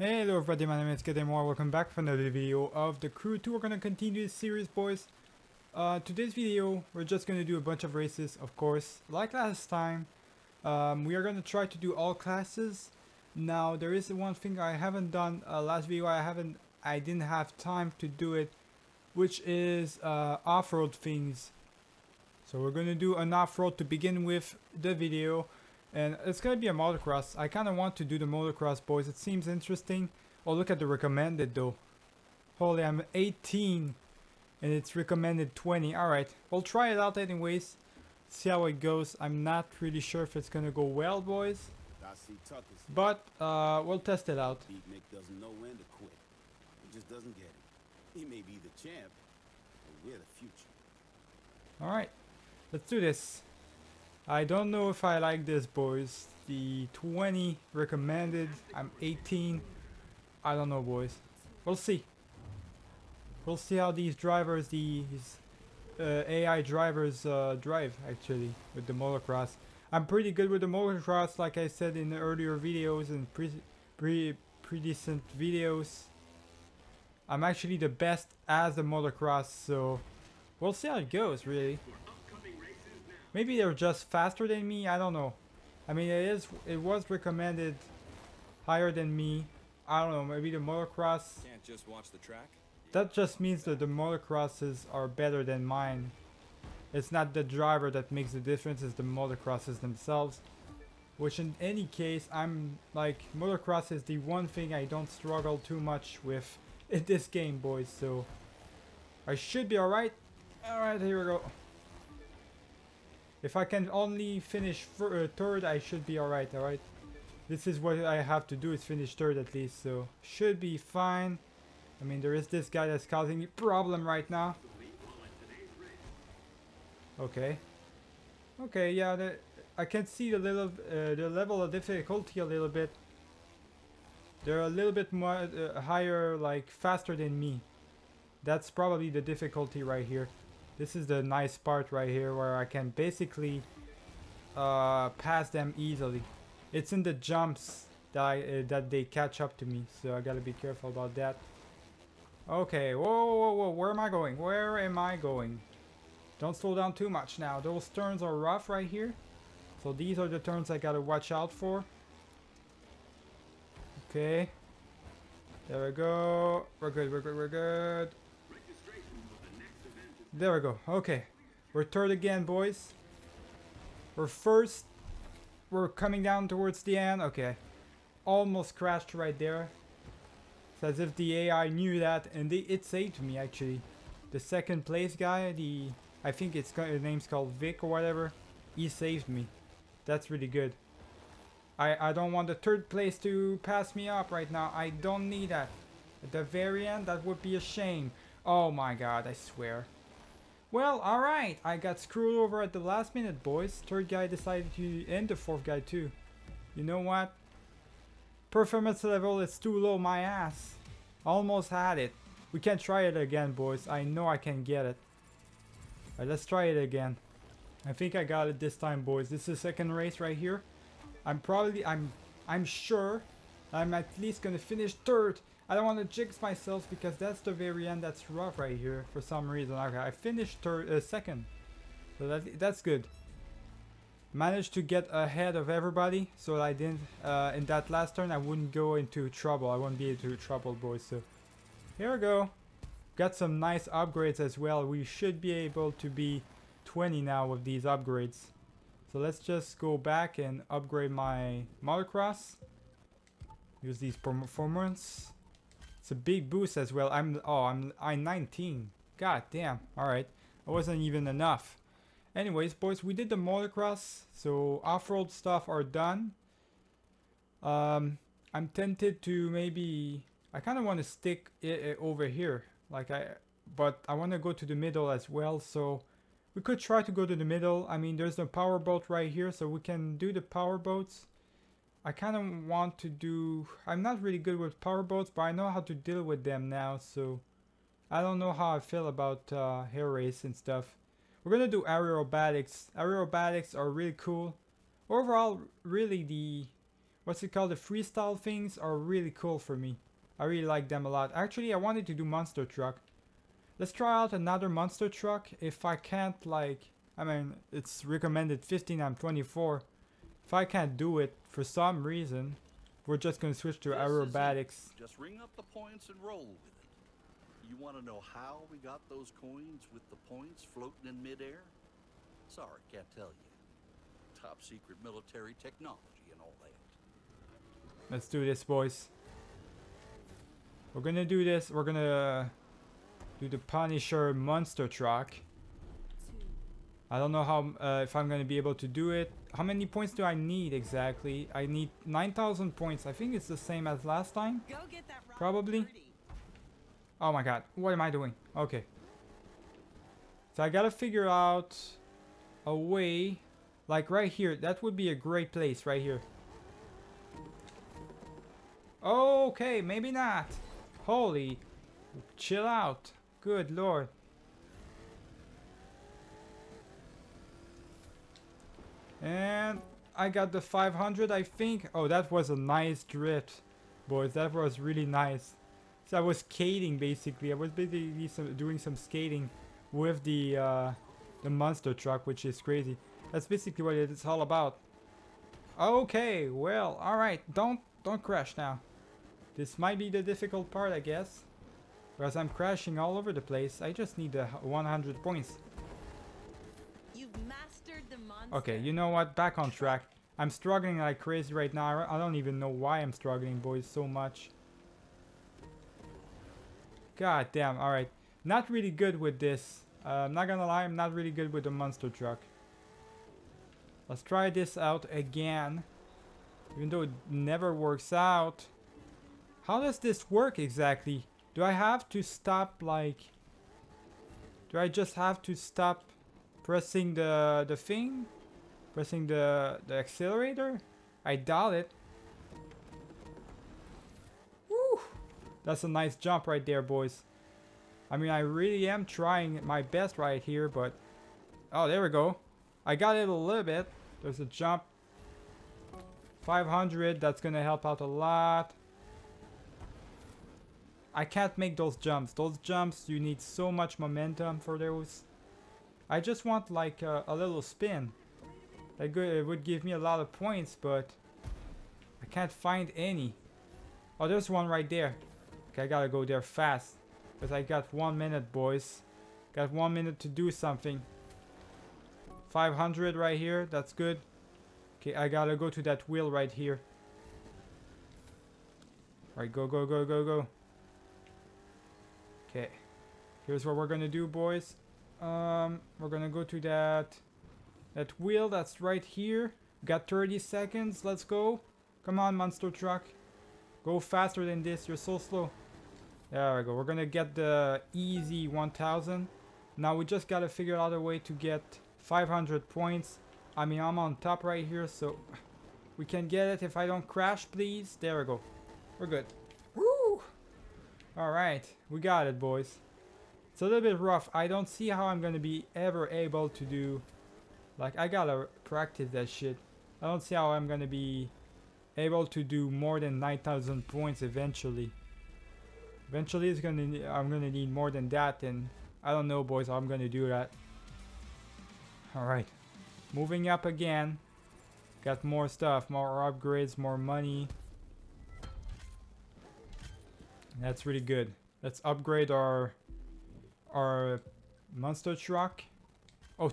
Hello everybody, my name is GABDEMWAR, welcome back for another video of The Crew 2. We're gonna continue this series, boys. Uh, today's video, we're just gonna do a bunch of races, of course. Like last time, um, we are gonna try to do all classes. Now, there is one thing I haven't done, uh, last video I haven't, I didn't have time to do it, which is uh, off-road things. So we're gonna do an off-road to begin with the video. And it's gonna be a motocross. I kinda want to do the motocross boys. It seems interesting. Oh look at the recommended though. Holy I'm 18 and it's recommended 20. Alright, we'll try it out anyways. See how it goes. I'm not really sure if it's gonna go well boys. But uh, we'll test it out. Doesn't know when to quit. He just doesn't get it. He may be the champ, but we're the future. Alright, let's do this. I don't know if I like this, boys. The 20 recommended. I'm 18. I don't know, boys. We'll see. We'll see how these drivers, these uh, AI drivers uh, drive, actually, with the motocross. I'm pretty good with the motocross, like I said in the earlier videos and pre, pre, pre decent videos. I'm actually the best as the motocross, so we'll see how it goes, really. Maybe they're just faster than me, I don't know. I mean, it is it was recommended higher than me. I don't know, maybe the motocross... Can't just watch the track? That just means that the motocrosses are better than mine. It's not the driver that makes the difference, it's the motocrosses themselves. Which in any case, I'm like, motocross is the one thing I don't struggle too much with in this game, boys, so... I should be alright. Alright, here we go. If I can only finish uh, third, I should be alright, alright? This is what I have to do, is finish third at least, so should be fine. I mean, there is this guy that's causing me problem right now. Okay. Okay, yeah, the, I can see the little, uh, the level of difficulty a little bit. They're a little bit more uh, higher, like faster than me. That's probably the difficulty right here. This is the nice part right here where I can basically uh, pass them easily. It's in the jumps that, I, uh, that they catch up to me, so I gotta be careful about that. Okay, whoa, whoa, whoa, where am I going? Where am I going? Don't slow down too much now. Those turns are rough right here. So these are the turns I gotta watch out for. Okay. There we go. We're good, we're good, we're good. There we go. Okay. We're third again, boys. We're first. We're coming down towards the end. Okay. Almost crashed right there. It's as if the AI knew that and they, it saved me actually. The second place guy, the I think it's his name's called Vic or whatever. He saved me. That's really good. I, I don't want the third place to pass me up right now. I don't need that. At the very end, that would be a shame. Oh my god, I swear. Well, alright, I got screwed over at the last minute, boys. Third guy decided to end the fourth guy too. You know what? Performance level is too low, my ass. Almost had it. We can try it again, boys. I know I can get it. Let's try it again. I think I got it this time, boys. This is second race right here. I'm probably, I'm, I'm sure I'm at least gonna finish third I don't want to jinx myself because that's the very end that's rough right here for some reason. Okay, I finished third, uh, second. So that, that's good. Managed to get ahead of everybody so I didn't, uh, in that last turn I wouldn't go into trouble. I wouldn't be into trouble boys. So here we go. Got some nice upgrades as well. We should be able to be 20 now with these upgrades. So let's just go back and upgrade my motocross. Use these performance. It's a big boost as well. I'm oh I'm I'm 19. God damn. All right, it wasn't even enough. Anyways, boys, we did the motocross, so off-road stuff are done. Um, I'm tempted to maybe I kind of want to stick it, over here, like I, but I want to go to the middle as well. So we could try to go to the middle. I mean, there's the power boat right here, so we can do the power boats. I kind of want to do... I'm not really good with powerboats, but I know how to deal with them now, so... I don't know how I feel about uh, air race and stuff. We're gonna do aerobatics. Aerobatics are really cool. Overall, really the... what's it called? The freestyle things are really cool for me. I really like them a lot. Actually, I wanted to do monster truck. Let's try out another monster truck. If I can't like, I mean, it's recommended 15, I'm 24. If I can't do it for some reason, we're just gonna switch to This aerobatics. Just ring up the points and roll with it. You want to know how we got those coins with the points floating in midair? Sorry, can't tell you. Top secret military technology and all that. Let's do this, boys. We're gonna do this. We're gonna do the Punisher monster truck. I don't know how uh, if I'm gonna be able to do it. How many points do I need exactly? I need 9,000 points. I think it's the same as last time. Go get that Probably. Oh my god, what am I doing? Okay. So I gotta figure out a way, like right here, that would be a great place right here. Okay, maybe not. Holy, chill out. Good lord. And I got the 500, I think. Oh, that was a nice drift, boys. That was really nice. So I was skating basically. I was basically some, doing some skating with the uh, the monster truck, which is crazy. That's basically what it's all about. Okay, well, all right. Don't don't crash now. This might be the difficult part, I guess, because I'm crashing all over the place. I just need the 100 points. You've mastered. Okay, you know what? Back on track. I'm struggling like crazy right now. I don't even know why I'm struggling, boys, so much. God damn, alright. Not really good with this. Uh, I'm not gonna lie, I'm not really good with the monster truck. Let's try this out again. Even though it never works out. How does this work exactly? Do I have to stop like... Do I just have to stop pressing the the thing? Pressing the the accelerator? I doubt it. Woo! That's a nice jump right there, boys. I mean, I really am trying my best right here, but... Oh, there we go. I got it a little bit. There's a jump. 500, that's gonna help out a lot. I can't make those jumps. Those jumps, you need so much momentum for those. I just want like a, a little spin. That good, it would give me a lot of points, but I can't find any. Oh, there's one right there. Okay, I gotta go there fast. Because I got one minute, boys. Got one minute to do something. 500 right here, that's good. Okay, I gotta go to that wheel right here. Alright, go, go, go, go, go. Okay. Here's what we're gonna do, boys. Um, we're gonna go to that that wheel that's right here. Got 30 seconds. Let's go. Come on, monster truck. Go faster than this. You're so slow. There we go. We're gonna get the easy 1000. Now we just gotta figure out a way to get 500 points. I mean, I'm on top right here, so we can get it if I don't crash, please. There we go. We're good. Woo! Alright, we got it, boys. It's a little bit rough. I don't see how I'm gonna be ever able to do... Like, I gotta practice that shit. I don't see how I'm gonna be able to do more than 9,000 points eventually. Eventually, it's gonna. I'm gonna need more than that, and I don't know, boys. I'm gonna do that. All right, moving up again. Got more stuff, more upgrades, more money. That's really good. Let's upgrade our our monster truck. Oh,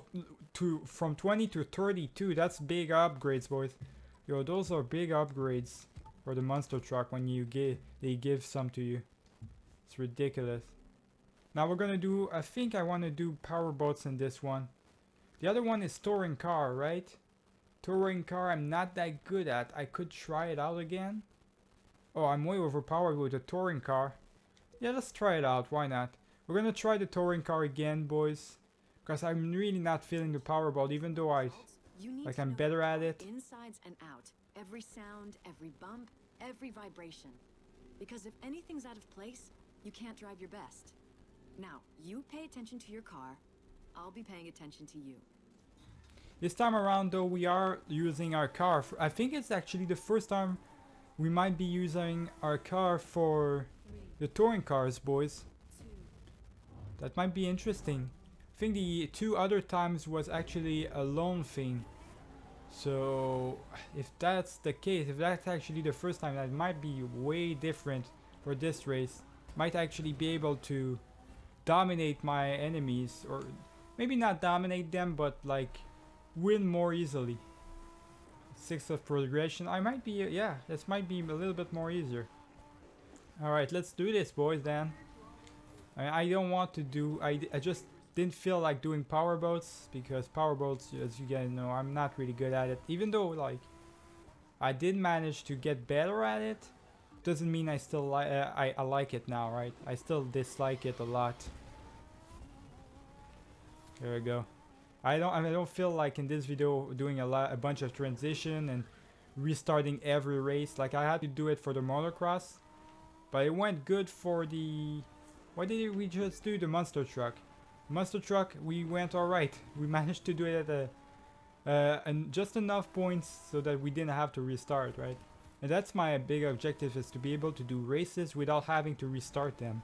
to from 20 to 32. That's big upgrades, boys. Yo, those are big upgrades for the monster truck when you give they give some to you. It's ridiculous. Now we're gonna do. I think I want to do power boats in this one. The other one is touring car, right? Touring car, I'm not that good at. I could try it out again. Oh, I'm way overpowered with the touring car. Yeah, let's try it out. Why not? We're gonna try the touring car again, boys. Because I'm really not feeling the power boat, even though I... Like I'm better at it. Insides and out. Every sound, every bump, every vibration. Because if anything's out of place, you can't drive your best. Now, you pay attention to your car. I'll be paying attention to you. This time around though we are using our car. I think it's actually the first time we might be using our car for the touring cars, boys. That might be interesting. I think the two other times was actually a lone thing. So if that's the case, if that's actually the first time, that might be way different for this race. Might actually be able to dominate my enemies or maybe not dominate them but like win more easily. Six of progression. I might be, yeah, this might be a little bit more easier. Alright, let's do this boys then. I, I don't want to do, I, I just didn't feel like doing power boats because power boats, as you guys know, I'm not really good at it. Even though like I did manage to get better at it, doesn't mean I still like uh, I, I like it now, right? I still dislike it a lot. There we go. I don't I don't feel like in this video doing a lot a bunch of transition and restarting every race. Like I had to do it for the motocross, but it went good for the. Why did we just do the monster truck? Monster truck, we went alright. We managed to do it at a, uh, and just enough points so that we didn't have to restart, right? And that's my big objective is to be able to do races without having to restart them.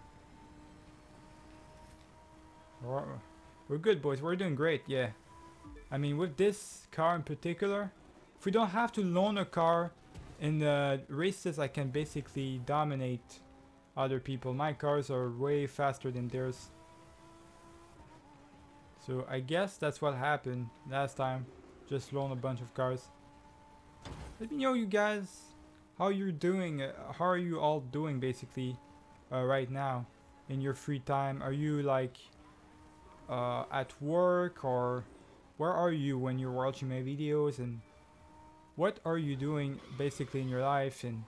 We're good boys, we're doing great, yeah. I mean with this car in particular, if we don't have to loan a car in the races I can basically dominate other people. My cars are way faster than theirs. So I guess that's what happened last time. Just loan a bunch of cars. Let me know you guys how you're doing, uh, how are you all doing basically uh, right now in your free time? Are you like uh, at work or where are you when you're watching my videos and what are you doing basically in your life and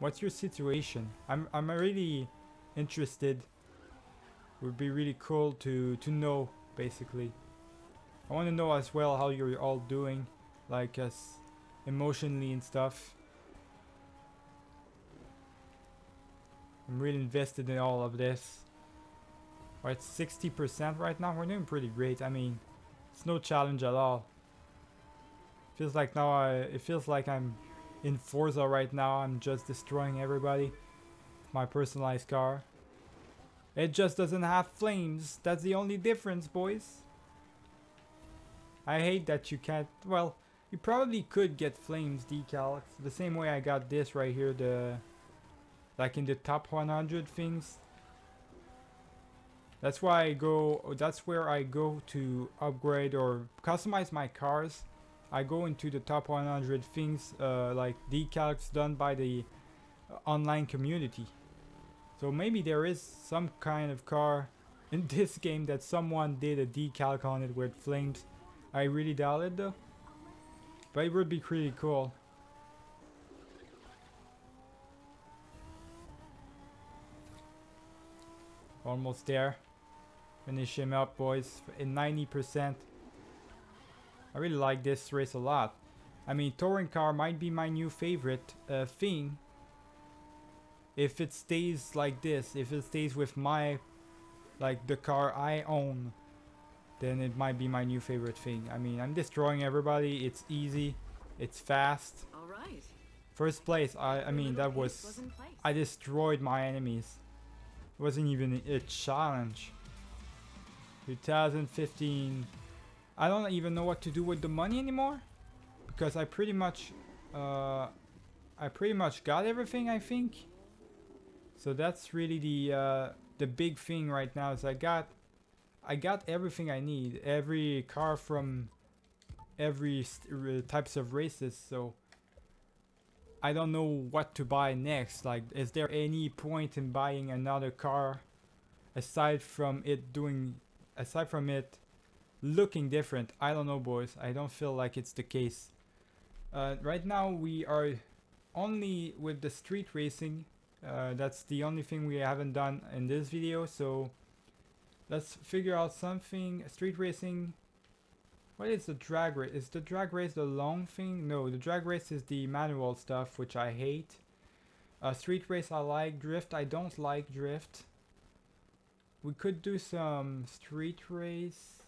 what's your situation? I'm, I'm really interested. Would be really cool to, to know basically. I want to know as well how you're all doing like as emotionally and stuff. I'm really invested in all of this. We're at 60% right now. We're doing pretty great. I mean, it's no challenge at all. Feels like now I, it feels like I'm in Forza right now. I'm just destroying everybody. My personalized car. It just doesn't have flames. That's the only difference, boys. I hate that you can't, well, you probably could get flames decals. The same way I got this right here, the like in the top 100 things that's why I go that's where I go to upgrade or customize my cars I go into the top 100 things uh, like decals done by the uh, online community so maybe there is some kind of car in this game that someone did a decal on it with flames I really doubt it though but it would be pretty cool Almost there. Finish him up, boys. In 90%. I really like this race a lot. I mean, touring car might be my new favorite uh, thing. If it stays like this, if it stays with my, like the car I own, then it might be my new favorite thing. I mean, I'm destroying everybody. It's easy. It's fast. All right. First place. I, I mean, that was, I destroyed my enemies It wasn't even a challenge. 2015. I don't even know what to do with the money anymore. Because I pretty much... Uh, I pretty much got everything, I think. So that's really the uh, the big thing right now is I got I got everything I need. Every car from every types of races. So I don't know what to buy next. Like, is there any point in buying another car aside from it doing, aside from it looking different? I don't know, boys. I don't feel like it's the case. Uh, right now, we are only with the street racing. Uh, that's the only thing we haven't done in this video. So let's figure out something. Street racing what is the drag race? Is the drag race the long thing? No, the drag race is the manual stuff, which I hate. Uh, street race I like. Drift I don't like drift. We could do some street race.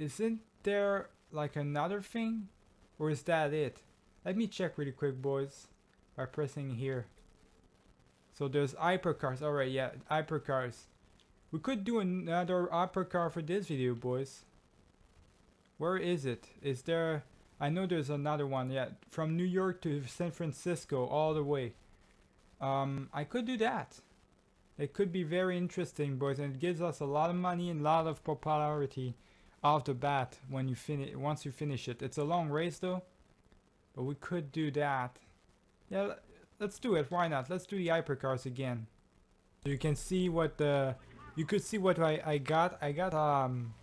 Isn't there like another thing? Or is that it? Let me check really quick, boys, by pressing here. So there's hypercars. Alright, yeah, hypercars. We could do another hypercar for this video, boys. Where is it? Is there... I know there's another one, yeah. From New York to San Francisco, all the way. Um, I could do that. It could be very interesting, boys, and it gives us a lot of money and a lot of popularity off the bat when you finish once you finish it. It's a long race though, but we could do that. Yeah, let's do it. Why not? Let's do the hypercars again. So you can see what the you could see what I I got. I got um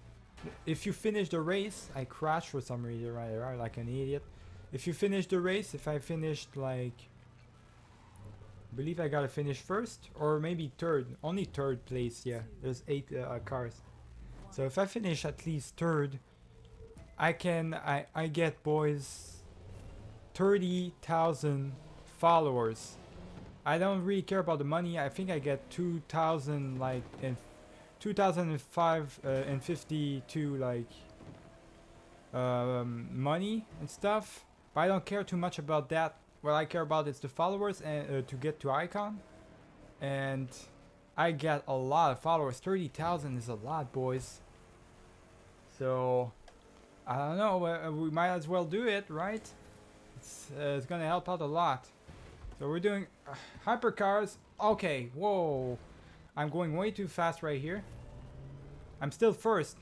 if you finish the race, I crashed for some reason right like an idiot. If you finish the race, if I finished like I believe I gotta finish first or maybe third. Only third place, yeah. There's eight uh, cars. So if I finish at least third, I can I I get boys 30,000 followers. I don't really care about the money. I think I get 2,000 like in 2005 uh, and 52 like um, money and stuff. But I don't care too much about that. What I care about is the followers and uh, to get to icon. And I get a lot of followers. 30,000 is a lot, boys. So, I don't know. Uh, we might as well do it, right? It's, uh, it's gonna help out a lot. So we're doing uh, hypercars. Okay, whoa. I'm going way too fast right here. I'm still first.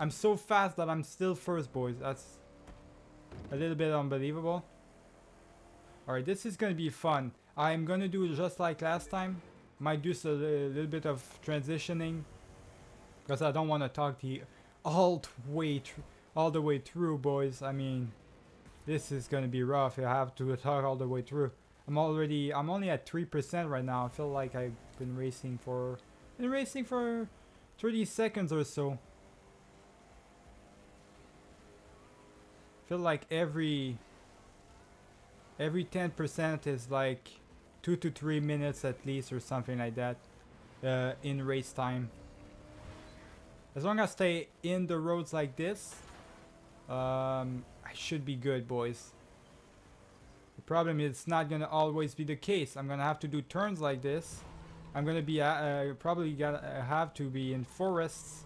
I'm so fast that I'm still first, boys. That's a little bit unbelievable. Alright, this is gonna be fun. I'm gonna do just like last time. Might do a little bit of transitioning. Because I don't want to talk the all the way all the way through, boys. I mean, this is gonna be rough. I have to talk all the way through. I'm already, I'm only at 3% right now. I feel like I've been racing for, been racing for 30 seconds or so. feel like every, every 10% is like two to three minutes at least or something like that uh, in race time. As long as I stay in the roads like this, um, I should be good, boys. The problem is it's not gonna always be the case. I'm gonna have to do turns like this. I'm gonna be uh, uh, probably gonna uh, have to be in forests,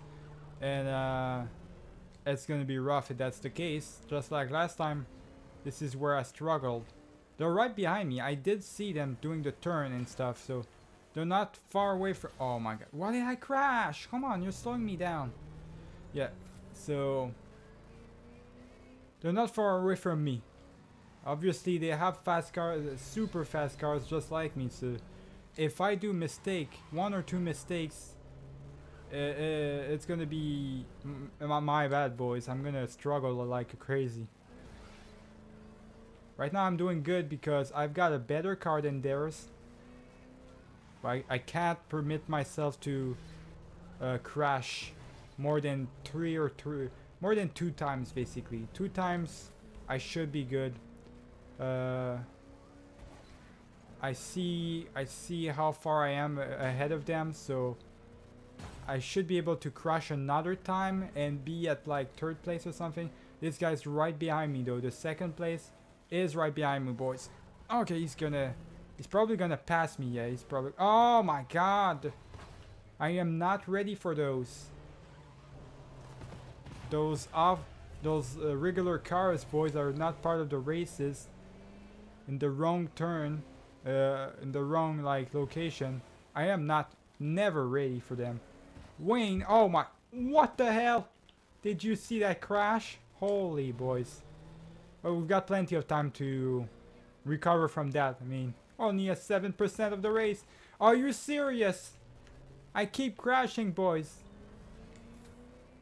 and uh, it's gonna be rough if that's the case. Just like last time, this is where I struggled. They're right behind me. I did see them doing the turn and stuff, so they're not far away from. Oh my god! Why did I crash? Come on, you're slowing me down. Yeah, so they're not far away from me. Obviously, they have fast cars, super fast cars just like me. So, if I do mistake, one or two mistakes, uh, uh, it's gonna be my bad, boys. I'm gonna struggle like crazy. Right now, I'm doing good because I've got a better car than theirs. I, I can't permit myself to uh, crash more than three or three, more than two times basically. Two times, I should be good. Uh, I see I see how far I am ahead of them so I should be able to crash another time and be at like third place or something this guy's right behind me though the second place is right behind me boys okay he's gonna he's probably gonna pass me yeah he's probably oh my god I am not ready for those those off those uh, regular cars boys are not part of the races in the wrong turn, uh, in the wrong like location, I am not never ready for them. Wayne, oh my, what the hell? Did you see that crash? Holy boys. Well, we've got plenty of time to recover from that. I mean, only a 7% of the race. Are you serious? I keep crashing, boys.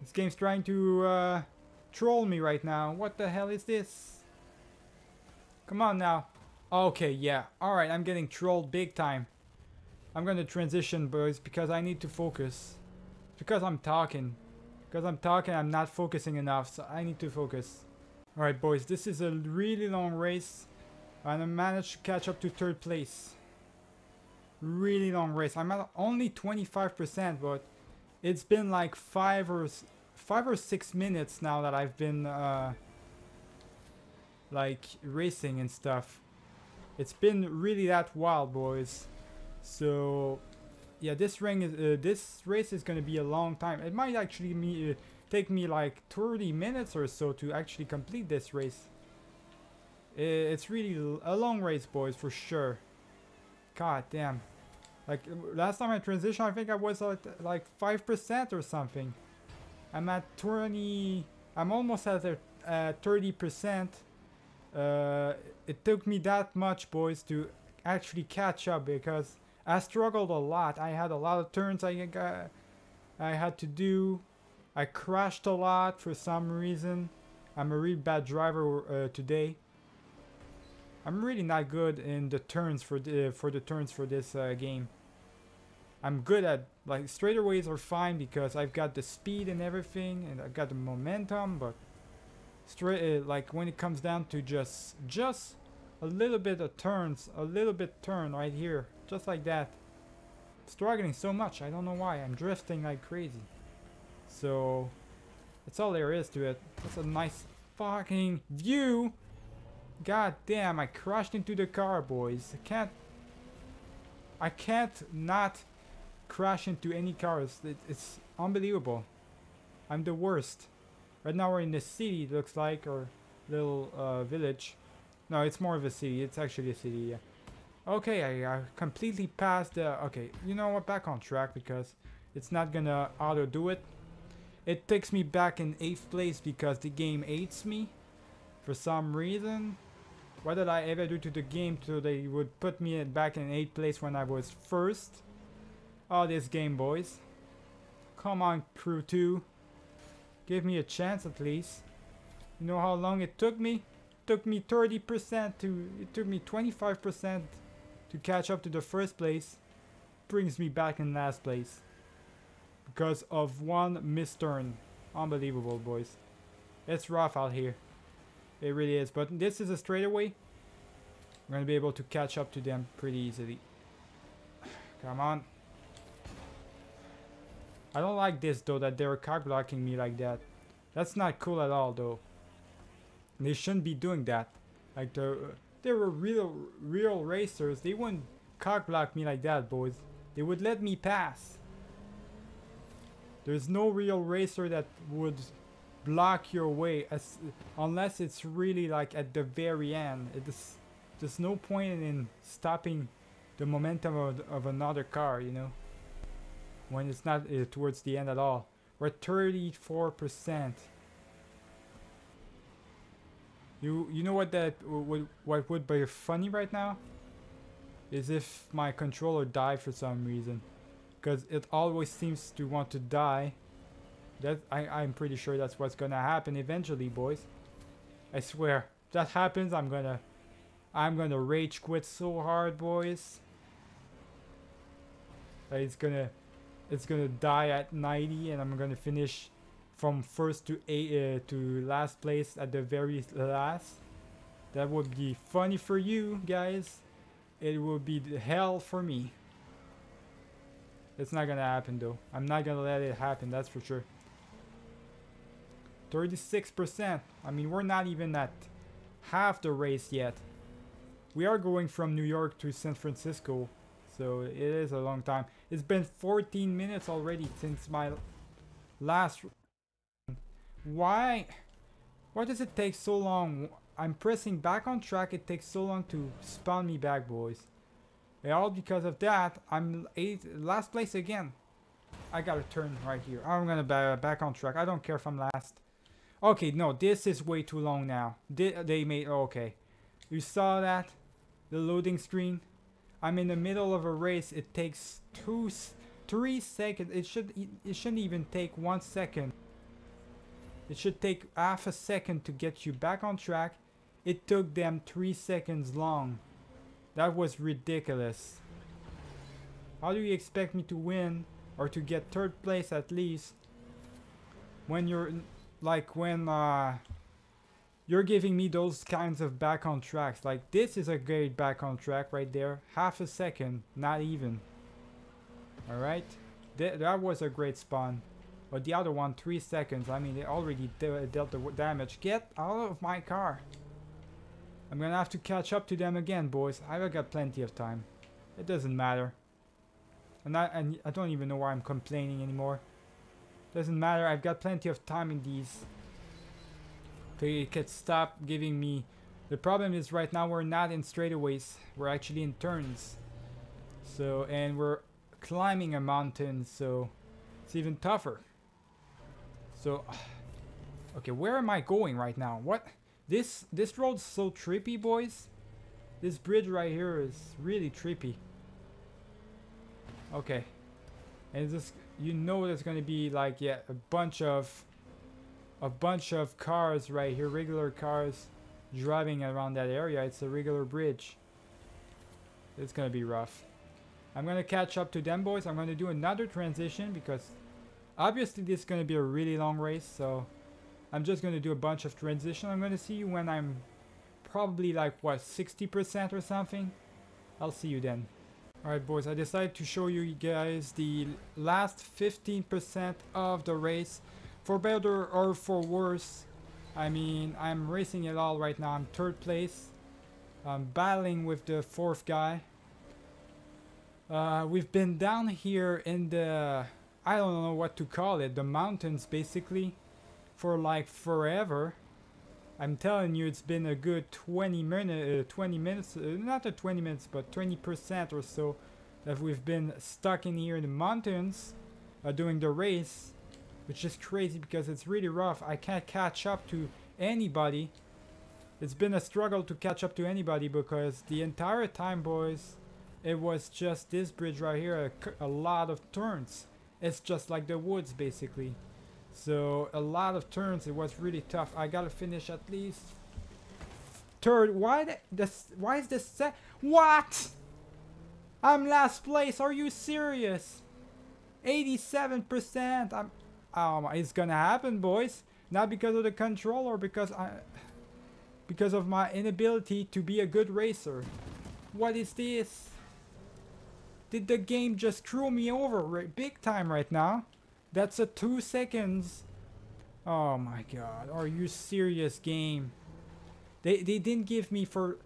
This game's trying to uh, troll me right now. What the hell is this? Come on now. Okay, yeah. Alright, I'm getting trolled big time. I'm gonna transition, boys, because I need to focus. Because I'm talking. Because I'm talking, I'm not focusing enough, so I need to focus. Alright, boys, this is a really long race. And I managed to catch up to third place. Really long race. I'm at only 25%, but it's been like five or five or six minutes now that I've been uh, like racing and stuff. It's been really that wild, boys. So yeah, this ring is uh, this race is gonna be a long time. It might actually me uh, take me like 30 minutes or so to actually complete this race. It's really a long race, boys, for sure. God damn. Like uh, last time I transitioned, I think I was at like five percent or something. I'm at 20. I'm almost at a- at 30 percent. Uh, it took me that much, boys, to actually catch up because I struggled a lot. I had a lot of turns I got, I had to do. I crashed a lot for some reason. I'm a really bad driver uh, today. I'm really not good in the turns for the for the turns for this uh, game. I'm good at like straightaways are fine because I've got the speed and everything and I've got the momentum, but straight uh, like when it comes down to just just a little bit of turns, a little bit turn right here, just like that. Struggling so much, I don't know why. I'm drifting like crazy. So that's all there is to it. That's a nice fucking view. God damn, I crashed into the car, boys. I can't I can't not crash into any cars. It, it's unbelievable. I'm the worst. Right now we're in the city, it looks like, or little uh, village. No, it's more of a city. It's actually a city, yeah. Okay, I, I completely passed the... Okay, you know what? Back on track because it's not gonna auto do it. It takes me back in 8th place because the game hates me for some reason. What did I ever do to the game so they would put me back in 8th place when I was first? Oh, this game, boys. Come on, Crew 2. Give me a chance at least. You know how long it took me? took me 30% to it took me 25% to catch up to the first place brings me back in last place because of one missed turn unbelievable boys it's rough out here it really is but this is a straightaway i'm gonna be able to catch up to them pretty easily come on i don't like this though that they're cock blocking me like that that's not cool at all though they shouldn't be doing that. Like the they were real real racers. They wouldn't cock block me like that, boys. They would let me pass. There's no real racer that would block your way as unless it's really like at the very end. It's there's no point in stopping the momentum of, of another car, you know. When it's not uh, towards the end at all. We're 34%. You you know what that would what would be funny right now? Is if my controller died for some reason, because it always seems to want to die. That I I'm pretty sure that's what's gonna happen eventually, boys. I swear. If that happens, I'm gonna I'm gonna rage quit so hard, boys. That It's gonna it's gonna die at 90, and I'm gonna finish from first to a uh, to last place at the very last. That would be funny for you guys. It would be hell for me. It's not gonna happen though. I'm not gonna let it happen, that's for sure. 36%. I mean, we're not even at half the race yet. We are going from New York to San Francisco, so it is a long time. It's been 14 minutes already since my last why? Why does it take so long? I'm pressing back on track. It takes so long to spawn me back, boys. And all because of that, I'm eight, last place again. I gotta turn right here. I'm gonna back on track. I don't care if I'm last. Okay, no, this is way too long now. They, they made, oh, okay. You saw that? The loading screen? I'm in the middle of a race. It takes two, three seconds. It should, it shouldn't even take one second. It should take half a second to get you back on track. It took them three seconds long. That was ridiculous. How do you expect me to win or to get third place at least when you're like when uh you're giving me those kinds of back on tracks like this is a great back on track right there half a second not even all right Th- that was a great spawn but the other one, three seconds. I mean, they already de- dealt the damage. Get out of my car. I'm gonna have to catch up to them again, boys. I've got plenty of time. It doesn't matter. And I, and I don't even know why I'm complaining anymore. Doesn't matter, I've got plenty of time in these. They could stop giving me... The problem is right now we're not in straightaways. We're actually in turns. So, and we're climbing a mountain, so it's even tougher. So, okay, where am I going right now? What? This this road's so trippy, boys. This bridge right here is really trippy. Okay, and this you know there's gonna be like yeah a bunch of a bunch of cars right here, regular cars driving around that area. It's a regular bridge. It's gonna be rough. I'm gonna catch up to them boys. I'm gonna do another transition because obviously this is gonna be a really long race. So I'm just gonna do a bunch of transition. I'm gonna see you when I'm probably like what 60% or something. I'll see you then. Alright boys, I decided to show you guys the last 15% of the race. For better or for worse, I mean, I'm racing it all right now. I'm third place. I'm battling with the fourth guy. Uh, we've been down here in the, I don't know what to call it, the mountains basically, for like forever. I'm telling you, it's been a good 20 minute, uh, 20 minutes, uh, not a 20 minutes, but 20% or so that we've been stuck in here in the mountains uh, doing the race, which is crazy because it's really rough. I can't catch up to anybody. It's been a struggle to catch up to anybody because the entire time, boys, it was just this bridge right here, a, a lot of turns. It's just like the woods, basically. So a lot of turns. It was really tough. I gotta finish at least third. Why the? Why is this set? What? I'm last place. Are you serious? 87%. I'm. Um, it's gonna happen, boys. Not because of the controller, because I, because of my inability to be a good racer. What is this? Did the game just screw me over big time right now? That's a two seconds. Oh my god. Are you serious game? They they didn't give me for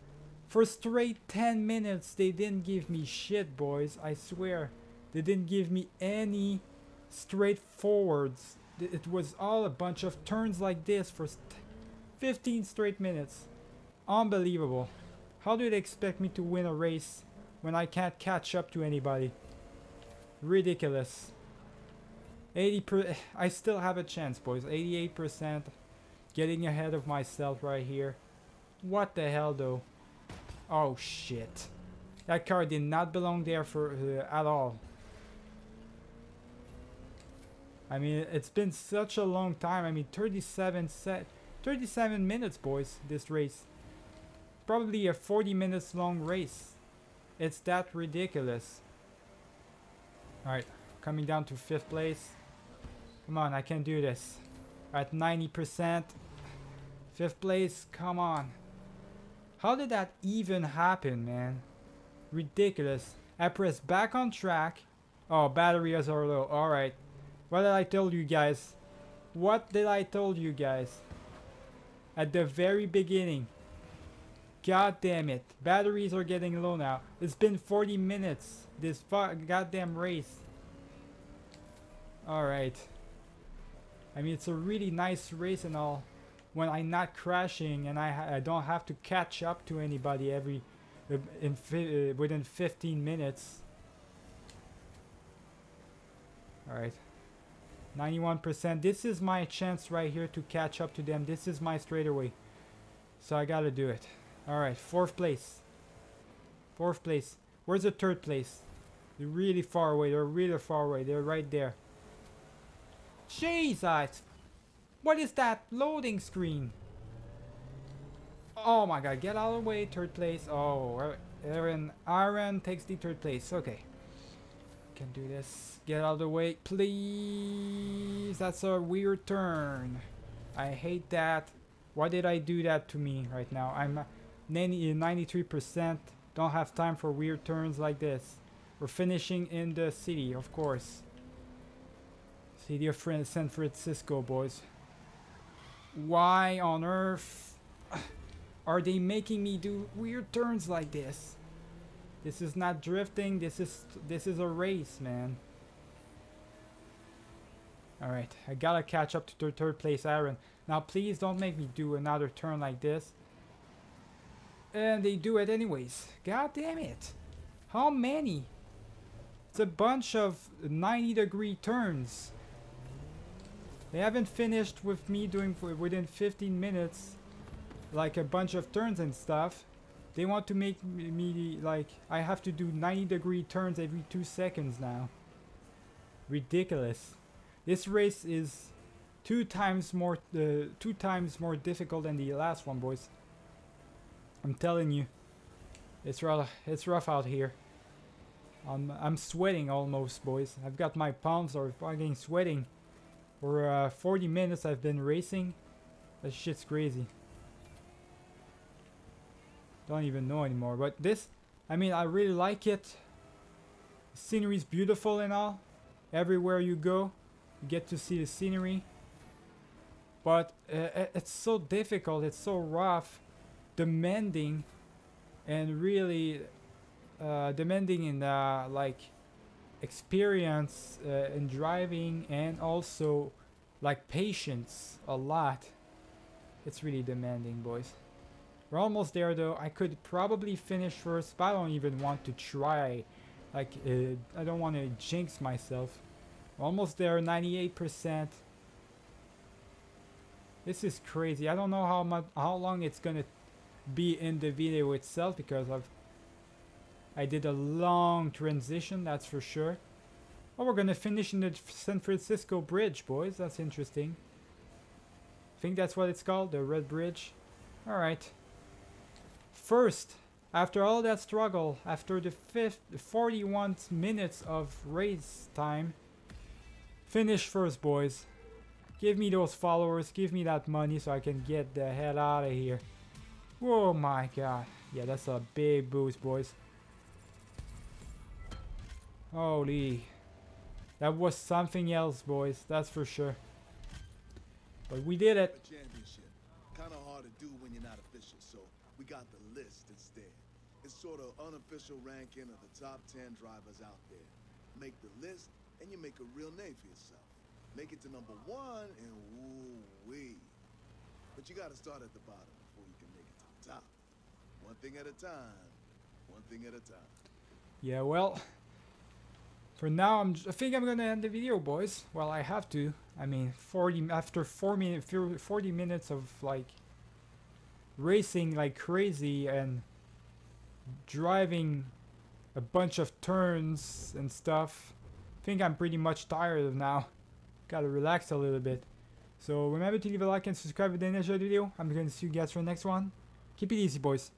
for straight 10 minutes. They didn't give me shit, boys. I swear. They didn't give me any straightforwards. It was all a bunch of turns like this for 15 straight minutes. Unbelievable. How do they expect me to win a race when I can't catch up to anybody? Ridiculous. 80 per I still have a chance, boys. 88%. Getting ahead of myself right here. What the hell, though? Oh, shit. That car did not belong there for uh, at all. I mean, it's been such a long time. I mean, 37 set, 37 minutes, boys, this race. Probably a 40 minutes long race. It's that ridiculous. Alright, coming down to 5th place. Come on, I can do this. At 90%. 5th place, come on. How did that even happen, man? Ridiculous. I press back on track. Oh, batteries are low. Alright. What did I tell you guys? What did I told you guys? At the very beginning. God damn it. Batteries are getting low now. It's been 40 minutes. This goddamn race. Alright. I mean, it's a really nice race and all. When I'm not crashing and I, I don't have to catch up to anybody every uh, in fi uh, within 15 minutes. Alright. 91%. This is my chance right here to catch up to them. This is my straightaway. So I gotta do it. Alright, fourth place. Fourth place. Where's the third place? They're really far away. They're really far away. They're right there. Jesus! What is that loading screen? Oh my god, get out of the way, third place. Oh, Aaron, Aaron takes the third place. Okay. Can do this. Get out of the way, please. That's a weird turn. I hate that. Why did I do that to me right now? I'm 93%. Don't have time for weird turns like this. We're finishing in the city, of course. City of San Francisco, boys. Why on earth are they making me do weird turns like this? This is not drifting. This is this is a race, man. All right, I gotta catch up to the third place Aaron. Now, please don't make me do another turn like this. And they do it anyways. God damn it! How many? It's a bunch of 90 degree turns. They haven't finished with me doing within 15 minutes like a bunch of turns and stuff. They want to make me, me like I have to do 90 degree turns every 2 seconds now. Ridiculous. This race is two times more uh, two times more difficult than the last one, boys. I'm telling you. It's rough it's rough out here. I'm I'm sweating almost, boys. I've got my palms are fucking sweating. For uh, 40 minutes I've been racing. That shit's crazy. Don't even know anymore. But this, I mean, I really like it. The scenery's beautiful and all. Everywhere you go, you get to see the scenery. But uh, it's so difficult. It's so rough, demanding, and really uh, demanding in uh, like experience uh, in driving and also like patience a lot. It's really demanding, boys. We're almost there though. I could probably finish first, but I don't even want to try. Like, uh, I don't want to jinx myself. We're almost there, 98%. This is crazy. I don't know how much, how long it's gonna be in the video itself because I've I did a long transition, that's for sure. Oh, we're gonna finish in the San Francisco Bridge, boys. That's interesting. I think that's what it's called, the Red Bridge. Alright. First, after all that struggle, after the fifth, 41 minutes of race time, finish first, boys. Give me those followers, give me that money so I can get the hell out of here. Oh my god. Yeah, that's a big boost, boys. Holy. That was something else, boys. That's for sure. But we did it. A championship. Kind of hard to do when you're not official, so we got the list instead. It's sort of unofficial ranking of the top 10 drivers out there. Make the list, and you make a real name for yourself. Make it to number one, and woo-wee. But you gotta start at the bottom before you can make it to the top. One thing at a time. One thing at a time. Yeah, well, for now, I'm, I think I'm gonna end the video, boys. Well, I have to. I mean, 40 after 4 minutes, 40 minutes of like racing like crazy and driving a bunch of turns and stuff. I think I'm pretty much tired of now. Gotta relax a little bit. So remember to leave a like and subscribe if you enjoyed the video. I'm gonna see you guys for the next one. Keep it easy, boys.